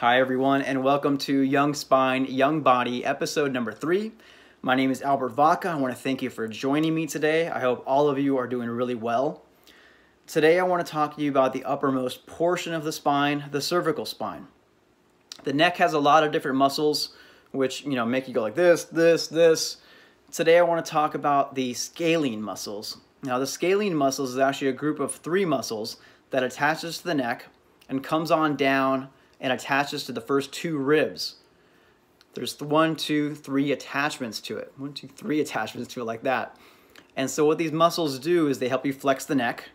Hi, everyone, and welcome to Young Spine, Young Body, episode number three. My name is Albert Vaca. I want to thank you for joining me today. I hope all of you are doing really well. Today, I want to talk to you about the uppermost portion of the spine, the cervical spine. The neck has a lot of different muscles, which you know make you go like this, this, this. Today, I want to talk about the scalene muscles. Now, the scalene muscles is actually a group of three muscles that attaches to the neck and comes on down and attaches to the first two ribs. There's one, two, three attachments to it. One, two, three attachments to it like that. And so what these muscles do is they help you flex the neck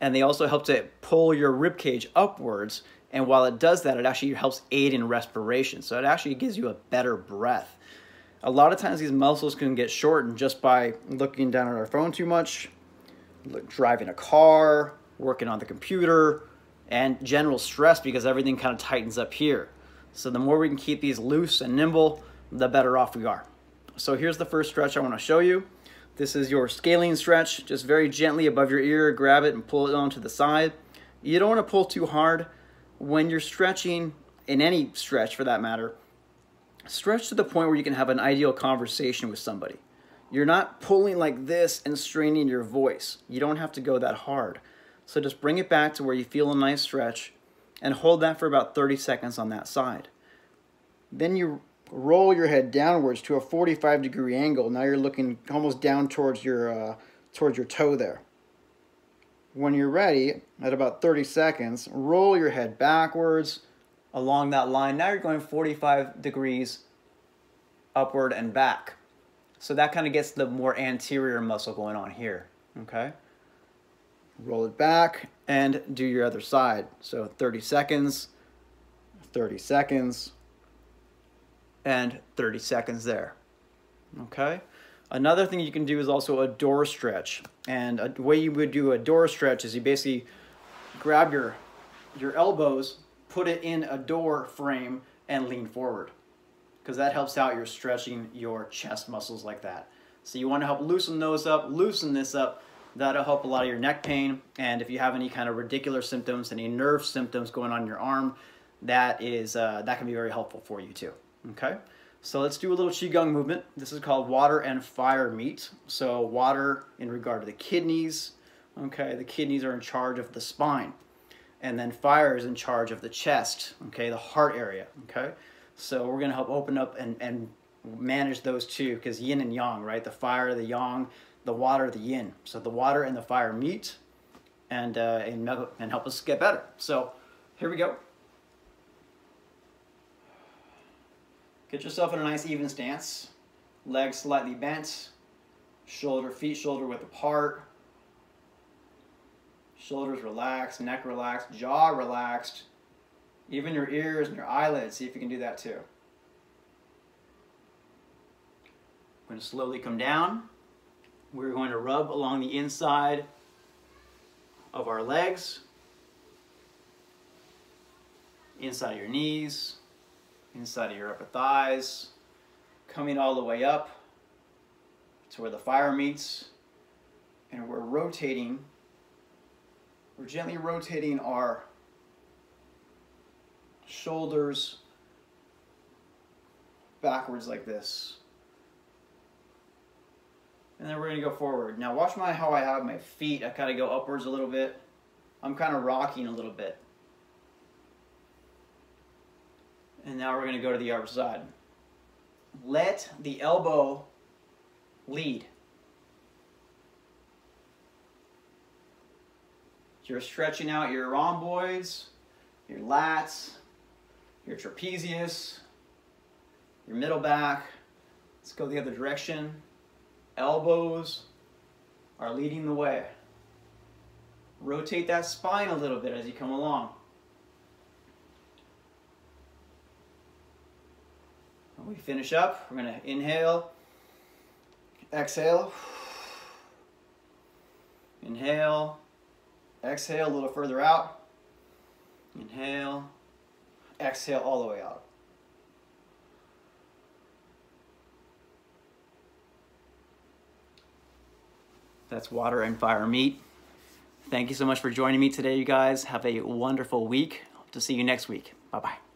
and they also help to pull your rib cage upwards. And while it does that, it actually helps aid in respiration. So it actually gives you a better breath. A lot of times these muscles can get shortened just by looking down at our phone too much, driving a car, working on the computer, and general stress because everything kind of tightens up here. So the more we can keep these loose and nimble, the better off we are. So here's the first stretch I want to show you. This is your scalene stretch. Just very gently above your ear, grab it and pull it onto the side. You don't want to pull too hard. When you're stretching, in any stretch for that matter, stretch to the point where you can have an ideal conversation with somebody. You're not pulling like this and straining your voice. You don't have to go that hard. So just bring it back to where you feel a nice stretch and hold that for about 30 seconds on that side. Then you roll your head downwards to a 45 degree angle. Now you're looking almost down towards your, uh, towards your toe there. When you're ready, at about 30 seconds, roll your head backwards along that line. Now you're going 45 degrees upward and back. So that kind of gets the more anterior muscle going on here, okay? Roll it back, and do your other side. So 30 seconds, 30 seconds, and 30 seconds there. Okay? Another thing you can do is also a door stretch. And a way you would do a door stretch is you basically grab your, your elbows, put it in a door frame, and lean forward. Because that helps out your stretching your chest muscles like that. So you want to help loosen those up, loosen this up, That'll help a lot of your neck pain. And if you have any kind of radicular symptoms, any nerve symptoms going on in your arm, that is uh, that can be very helpful for you too. Okay, so let's do a little qigong movement. This is called water and fire meet. So water in regard to the kidneys. Okay, the kidneys are in charge of the spine, and then fire is in charge of the chest. Okay, the heart area. Okay, so we're gonna help open up and and manage those two because yin and yang, right? The fire, the yang the water, the yin. So the water and the fire meet and, uh, and, and help us get better. So here we go. Get yourself in a nice even stance. Legs slightly bent. Shoulder, feet shoulder width apart. Shoulders relaxed, neck relaxed, jaw relaxed. Even your ears and your eyelids, see if you can do that too. Going to slowly come down. We're going to rub along the inside of our legs, inside of your knees, inside of your upper thighs, coming all the way up to where the fire meets, and we're rotating, we're gently rotating our shoulders backwards like this and then we're to go forward. Now watch my how I have my feet. I kind of go upwards a little bit. I'm kind of rocking a little bit. And now we're to go to the other side. Let the elbow lead. You're stretching out your rhomboids, your lats, your trapezius, your middle back. Let's go the other direction elbows are leading the way. Rotate that spine a little bit as you come along. When we finish up, we're going to inhale, exhale, inhale, exhale a little further out, inhale, exhale all the way out. That's Water and Fire Meet. Thank you so much for joining me today, you guys. Have a wonderful week. Hope to see you next week. Bye-bye.